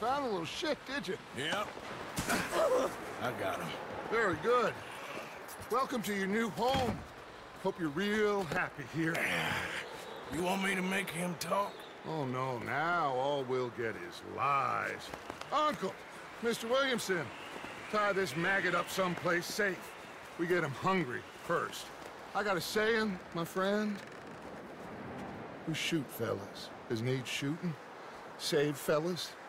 found a little shit, did you? Yep. I got him. Very good. Welcome to your new home. Hope you're real happy here. You want me to make him talk? Oh, no, now all we'll get is lies. Uncle, Mr. Williamson, tie this maggot up someplace safe. We get him hungry first. I got a saying, my friend. We shoot fellas as need shooting, save fellas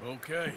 Okay.